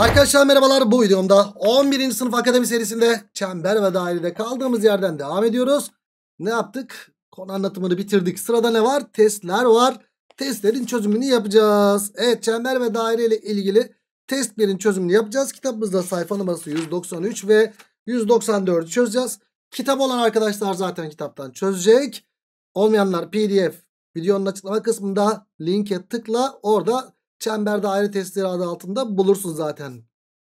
Arkadaşlar merhabalar bu videomda 11. sınıf akademi serisinde çember ve dairede kaldığımız yerden devam ediyoruz. Ne yaptık? Konu anlatımını bitirdik. Sırada ne var? Testler var. Testlerin çözümünü yapacağız. Evet çember ve daire ile ilgili testlerin çözümünü yapacağız. Kitabımızda sayfa numarası 193 ve 194'ü çözeceğiz. Kitap olan arkadaşlar zaten kitaptan çözecek. Olmayanlar pdf videonun açıklama kısmında linke tıkla orada çember daire testleri adı altında bulursun zaten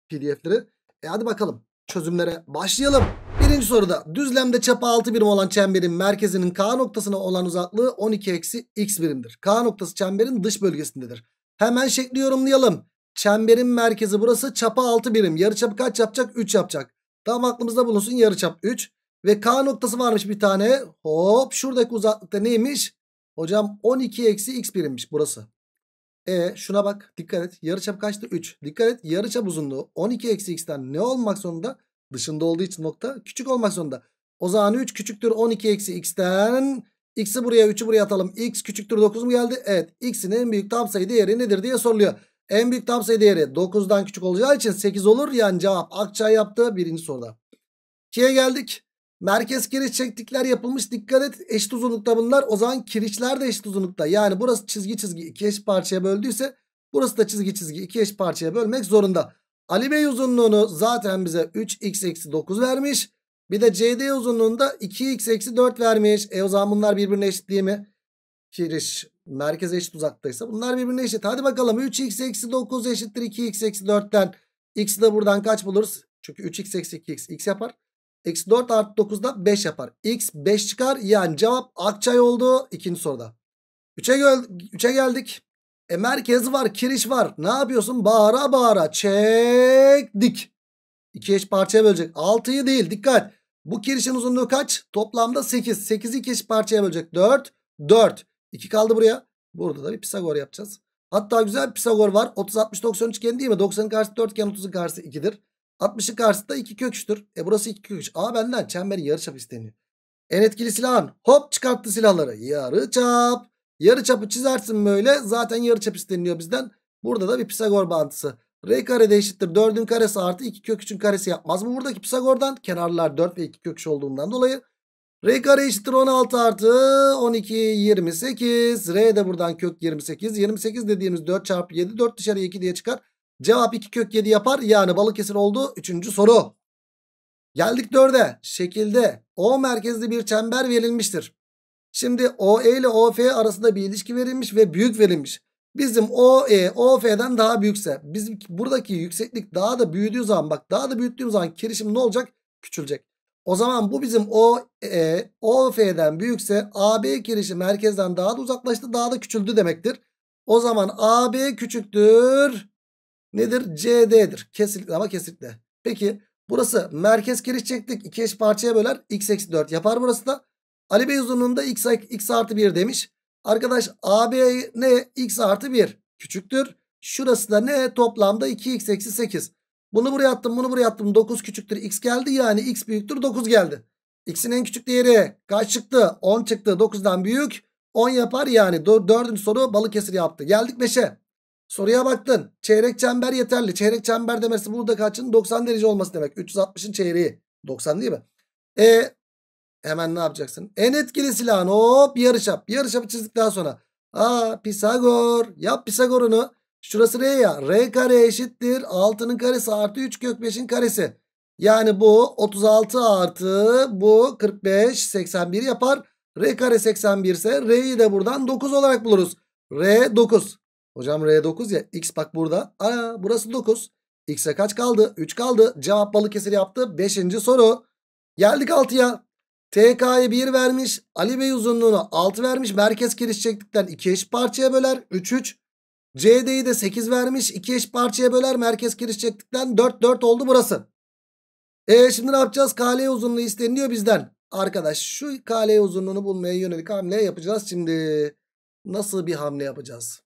pdf'leri. E hadi bakalım çözümlere başlayalım. Birinci soruda düzlemde çapı 6 birim olan çemberin merkezinin K noktasına olan uzaklığı 12 eksi x birimdir. K noktası çemberin dış bölgesindedir. Hemen şekli yorumlayalım. Çemberin merkezi burası çapı 6 birim. Yarıçapı kaç yapacak? 3 yapacak. Tam aklımızda bulunsun yarıçap 3. Ve K noktası varmış bir tane. Hop şuradaki uzaklıkta neymiş? Hocam 12 eksi x birimmiş burası. E şuna bak dikkat et. Yarıçap kaçtı? 3. Dikkat et yarıçap uzunluğu 12 eksi x'ten ne olmak zorunda? Dışında olduğu için nokta küçük olmak zorunda. O zaman 3 küçüktür 12 eksi x'ten. X'i buraya 3'ü buraya atalım. X küçüktür 9 mu geldi? Evet. X'in en büyük tam sayı değeri nedir diye soruluyor. En büyük tam sayı değeri 9'dan küçük olacağı için 8 olur. Yani cevap Akçay yaptı birinci soruda. 2'ye geldik. Merkez kiriş çektikler yapılmış. Dikkat et eşit uzunlukta bunlar. O zaman kirişler de eşit uzunlukta. Yani burası çizgi çizgi iki eşit parçaya böldüyse burası da çizgi çizgi iki eşit parçaya bölmek zorunda. Ali Bey uzunluğunu zaten bize 3x eksi 9 vermiş. Bir de CD uzunluğunda 2x eksi 4 vermiş. E o zaman bunlar birbirine eşit değil mi? Kiriş merkez eşit uzaktaysa bunlar birbirine eşit. Hadi bakalım 3x eksi 9 eşittir 2x eksi 4'ten. X'i de buradan kaç buluruz? Çünkü 3x eksi 2x x yapar. Eksi 4 artı 9'da 5 yapar. X 5 çıkar. Yani cevap Akçay oldu ikinci soruda. 3'e gel 3'e geldik. E merkez var, kiriş var. Ne yapıyorsun? Bağıra bağıra çektik. 2 eş parçaya bölecek. 6'yı değil dikkat. Bu kirişin uzunluğu kaç? Toplamda 8. 8'i 2 eş parçaya bölecek. 4. 4. 2 kaldı buraya. Burada da bir Pisagor yapacağız. Hatta güzel bir Pisagor var. 30 60 90 üçgen değil mi? 90'ın karşısı 4 iken 30'un karşısı 2'dir. 60'ın karşısında 2 kök 3'tür. E burası 2 kök 3. Aa benden çemberin yarıçap isteniyor. En etkili silahın hop çıkarttı silahları. Yarıçap. Yarıçapı çizersin böyle. Zaten yarıçap isteniyor bizden. Burada da bir Pisagor bağıntısı. R kare de eşittir 4'ün karesi artı 2 kök 3'ün karesi yapmaz mı? Buradaki Pisagor'dan kenarlar 4 ve 2 kök 3 olduğundan dolayı. R kare eşittir 16 artı 12 28. R de buradan kök 28. 28 dediğimiz 4 çarpı 7 4 dışarıya 2 diye çıkar. Cevap 2 kök 7 yapar. Yani Balıkesir oldu. Üçüncü soru. Geldik 4'e. Şekilde O merkezli bir çember verilmiştir. Şimdi OE ile OF arasında bir ilişki verilmiş ve büyük verilmiş. Bizim OE OF'den daha büyükse bizim buradaki yükseklik daha da büyüdüğü zaman bak daha da büyüttüğüm zaman kirişim ne olacak? Küçülecek. O zaman bu bizim OE OF'den büyükse AB kirişi merkezden daha da uzaklaştı daha da küçüldü demektir. O zaman AB küçüktür nedir? CD'dir. Kesinlikle ama kesinlikle. Peki burası merkez kiriş çektik. İki eş parçaya böler. X eksi 4 yapar burası da. Ali Bey uzunluğunda x, x artı 1 demiş. Arkadaş AB ne? X artı 1 küçüktür. Şurası da ne? Toplamda 2x eksi 8. Bunu buraya attım bunu buraya attım. 9 küçüktür x geldi. Yani x büyüktür 9 geldi. X'in en küçük değeri kaç çıktı? 10 çıktı. 9'dan büyük 10 yapar yani. Dördüncü soru Balıkesir yaptı. Geldik 5'e. Soruya baktın. Çeyrek çember yeterli. Çeyrek çember demesi burada kaçın? 90 derece olması demek. 360'ın çeyreği. 90 değil mi? E hemen ne yapacaksın? En etkili silahın hop yarışap. Yarışapı çizdikten sonra. Aa Pisagor. Yap Pisagor'unu. Şurası R ya. R kare eşittir. 6'nın karesi artı 3 kök 5'in karesi. Yani bu 36 artı bu 45 81 yapar. R kare 81 ise R'yi de buradan 9 olarak buluruz. R 9. Hocam R9 ya. X bak burada. Aa burası 9. X'e kaç kaldı? 3 kaldı. Cevap Balıkesir yaptı. 5. soru. Geldik 6'ya. TK'ya 1 vermiş. Ali Bey uzunluğunu 6 vermiş. Merkez kiriş çektikten 2 eş parçaya böler. 3 3. CD'yi de 8 vermiş. 2 eş parçaya böler. Merkez kiriş çektikten 4 4 oldu burası. E şimdi ne yapacağız? KL uzunluğu isteniyor bizden. Arkadaş şu KL uzunluğunu bulmaya yönelik hamle yapacağız. Şimdi nasıl bir hamle yapacağız?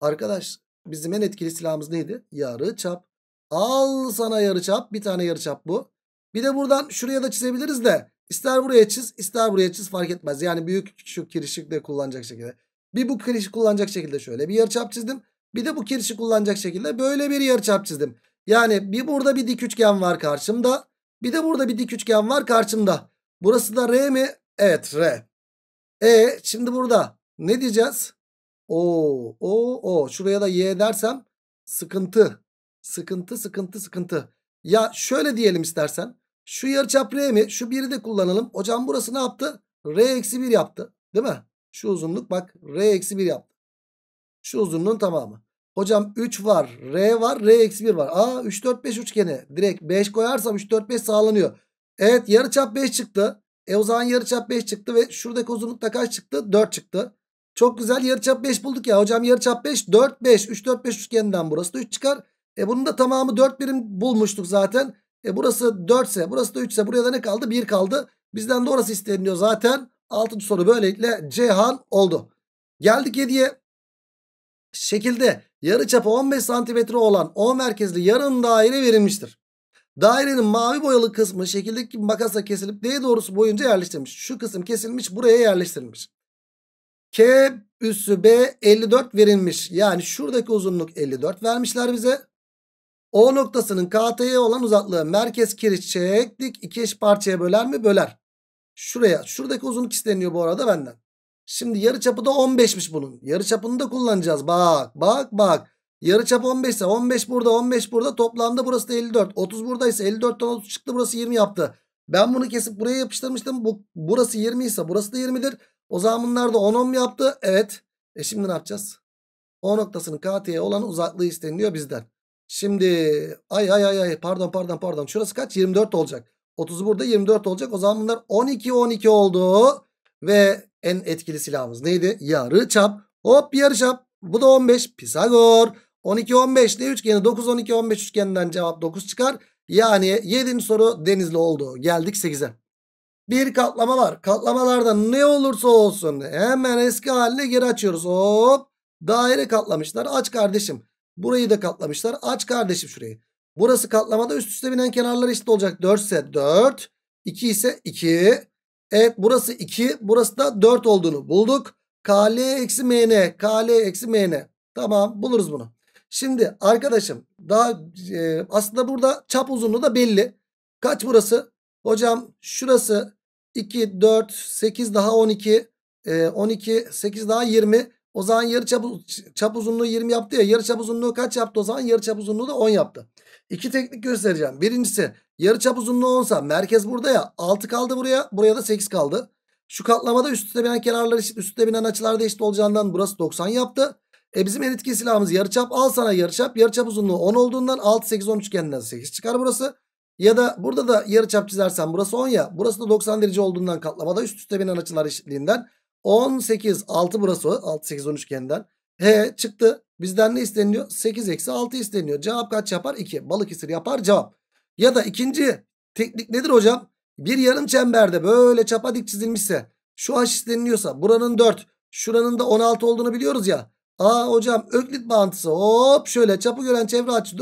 Arkadaş bizim en etkili silahımız neydi? Yarı çap. Al sana yarı çap. Bir tane yarı çap bu. Bir de buradan şuraya da çizebiliriz de. İster buraya çiz ister buraya çiz fark etmez. Yani büyük şu kirişik de kullanacak şekilde. Bir bu kirişi kullanacak şekilde şöyle bir yarı çap çizdim. Bir de bu kirişi kullanacak şekilde böyle bir yarı çap çizdim. Yani bir burada bir dik üçgen var karşımda. Bir de burada bir dik üçgen var karşımda. Burası da R mi? Evet R. E şimdi burada ne diyeceğiz? O o o şuraya da Y dersem sıkıntı. Sıkıntı sıkıntı sıkıntı. Ya şöyle diyelim istersen. Şu yarıçap R mi? Şu biri de kullanalım. Hocam burası ne yaptı? R eksi 1 yaptı. Değil mi? Şu uzunluk bak R eksi 1 yaptı. Şu uzunluğun tamamı. Hocam 3 var. R var. R eksi 1 var. Aa 3 4 5 üçgeni. Direkt 5 koyarsam 3 4 5 sağlanıyor. Evet yarıçap 5 çıktı. E o zaman yarıçap 5 çıktı ve şuradaki uzunlukta kaç çıktı? 4 çıktı. Çok güzel yarıçap 5 bulduk ya. Hocam yarıçap 5 4 5 3 4 5 üçgeninden burası da 3 çıkar. E bunun da tamamı 4 birim bulmuştuk zaten. E burası 4 ise burası da 3 ise buraya da ne kaldı? 1 kaldı. Bizden de orası isteniyor zaten. 6. soru böylelikle Cihan oldu. Geldik 7'ye. Şekilde yarıçapı 15 santimetre olan O merkezli yarım daire verilmiştir. Dairenin mavi boyalı kısmı şekildeki makasla kesilip D doğrusu boyunca yerleştirilmiş. Şu kısım kesilmiş buraya yerleştirilmiş. K üssü B 54 verilmiş. Yani şuradaki uzunluk 54 vermişler bize. O noktasının KT'ye olan uzaklığı merkez kiriş çektik. İki eş parçaya böler mi? Böler. Şuraya. Şuradaki uzunluk isteniyor bu arada benden. Şimdi yarıçapı da 15'miş bunun. Yarıçapını da kullanacağız. Bak bak bak. Yarıçap 15 ise 15 burada 15 burada toplamda burası da 54. 30 buradaysa 54'ten 30 çıktı burası 20 yaptı. Ben bunu kesip buraya yapıştırmıştım. Bu, burası 20 ise burası da 20'dir. O zaman bunlar da 10 10 yaptı. Evet. E şimdi ne yapacağız? O noktasının KT'ye olan uzaklığı isteniyor bizden. Şimdi ay ay ay ay pardon pardon pardon. Şurası kaç? 24 olacak. 30 burada 24 olacak. O zaman bunlar 12 12 oldu. Ve en etkili silahımız neydi? Yarı çap. Hop yarı çap. Bu da 15. Pisagor. 12 15 ne üçgeni? 9 12 15 üçgeninden cevap 9 çıkar. Yani 7. soru Denizli oldu. Geldik 8'e. Bir katlama var. Katlamalarda ne olursa olsun hemen eski haline geri açıyoruz. Hop. Daire katlamışlar. Aç kardeşim. Burayı da katlamışlar. Aç kardeşim şurayı. Burası katlamada üst üste binen kenarlar eşit olacak. 4 ise 4. 2 ise 2. Evet burası 2. Burası da 4 olduğunu bulduk. KL eksi MN. KL eksi MN. Tamam buluruz bunu. Şimdi arkadaşım daha e, aslında burada çap uzunluğu da belli. Kaç burası? Hocam şurası 2, 4, 8 daha 12. E, 12, 8 daha 20. O zaman yarı çap, çap uzunluğu 20 yaptı ya. Yarı çap uzunluğu kaç yaptı o zaman? Yarı çap uzunluğu da 10 yaptı. İki teknik göstereceğim. Birincisi yarı çap uzunluğu 10'sa merkez burada ya. 6 kaldı buraya. Buraya da 8 kaldı. Şu katlamada üst üste binen kenarlar eşit. Üst üste binen açılar da eşit olacağından burası 90 yaptı. E bizim en etkili silahımız yarıçap. Al sana yarıçap. Yarıçap uzunluğu 10 olduğundan 6 8 10 üçgeninden 8 çıkar burası. Ya da burada da yarıçap çizersen burası 10 ya. Burası da 90 derece olduğundan katlamada üst üste binen açılar eşitliğinden 18 6 burası 6 8 10 üçgeninden. He çıktı. Bizden ne isteniyor? 8 eksi 6 isteniyor. Cevap kaç yapar? 2. Balıkesir yapar cevap. Ya da ikinci teknik nedir hocam? Bir yarım çemberde böyle çapa dik çizilmişse şu aş isteniliyorsa buranın 4 şuranın da 16 olduğunu biliyoruz ya. Aa hocam öklit bağıntısı hop şöyle çapı gören çevre açı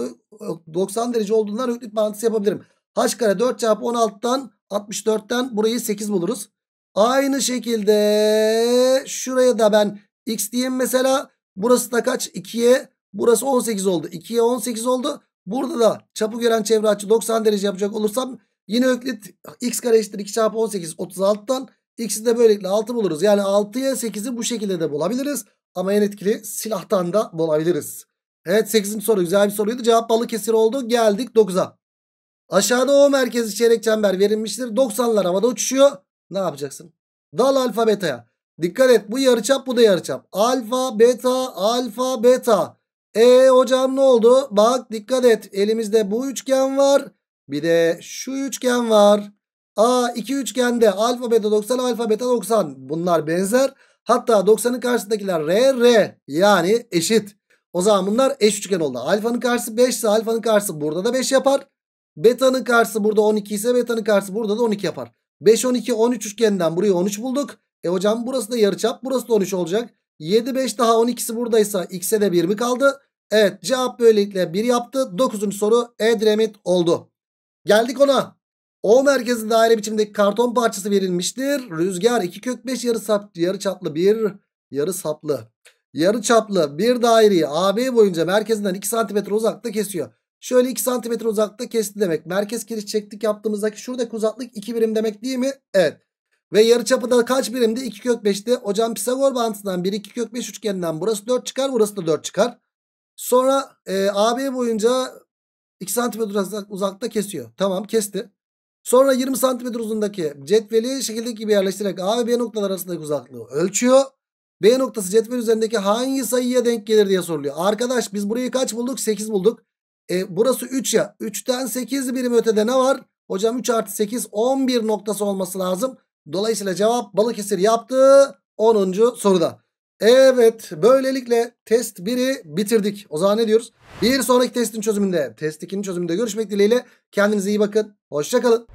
90 derece olduğundan öklit bağıntısı yapabilirim. H kare 4 çarpı 16'dan 64'ten burayı 8 buluruz. Aynı şekilde şuraya da ben x diyeyim mesela. Burası da kaç? 2'ye burası 18 oldu. 2'ye 18 oldu. Burada da çapı gören çevre açı 90 derece yapacak olursam yine öklit x kare eşittir 2 çarpı 18 36'dan x'i de böylelikle 6 buluruz. Yani 6'ya 8'i bu şekilde de bulabiliriz. Ama en etkili silahtan da bulabiliriz. Evet 8. soru güzel bir soruydu. Cevap Balıkesir oldu. Geldik 9'a. Aşağıda O merkezi çeyrek çember verilmiştir. 90'lar havada uçuşuyor. Ne yapacaksın? Dal alfa beta'ya. Dikkat et bu yarıçap bu da yarıçap. Alfa beta alfa beta. E hocam ne oldu? Bak dikkat et elimizde bu üçgen var. Bir de şu üçgen var. A iki üçgende alfa beta 90 alfa beta 90 bunlar benzer. Hatta 90'ın karşısındakiler R R yani eşit. O zaman bunlar eş üçgen oldu. Alfanın karşısı 5 ise alfanın karşısı burada da 5 yapar. Beta'nın karşısı burada 12 ise beta'nın karşısı burada da 12 yapar. 5 12 13 üçgeninden burayı 13 bulduk. E hocam burası da yarıçap burası da 13 olacak. 7 5 daha 12'si buradaysa x'e de 1 mi kaldı? Evet cevap böylelikle 1 yaptı. 9. soru Edremit oldu. Geldik ona. O merkezi daire biçimdeki karton parçası verilmiştir. Rüzgar 2 kök 5 yarı, sap, yarı çaplı bir yarı saplı. Yarı çaplı bir daireyi AB boyunca merkezinden 2 cm uzakta kesiyor. Şöyle 2 santimetre uzakta kesti demek. Merkez kiriş çektik yaptığımızdaki şuradaki uzaklık 2 birim demek değil mi? Evet. Ve yarıçapı da kaç birimdi? 2 kök 5'ti. Hocam Pisagor bağıntısından 1 2 kök 5 üçgeninden burası 4 çıkar burası da 4 çıkar. Sonra e, AB boyunca 2 santimetre uzakta kesiyor. Tamam kesti. Sonra 20 santimetre uzundaki cetveli şekildeki gibi yerleştirerek A ve B noktalar arasındaki uzaklığı ölçüyor. B noktası cetvel üzerindeki hangi sayıya denk gelir diye soruluyor. Arkadaş biz burayı kaç bulduk? 8 bulduk. E, burası 3 ya. 3'ten 8 birim ötede ne var? Hocam 3 artı 8 11 noktası olması lazım. Dolayısıyla cevap Balıkesir yaptı 10. soruda. Evet böylelikle test 1'i bitirdik. O zaman ne diyoruz? Bir sonraki testin çözümünde test 2'nin çözümünde görüşmek dileğiyle. Kendinize iyi bakın. Hoşçakalın.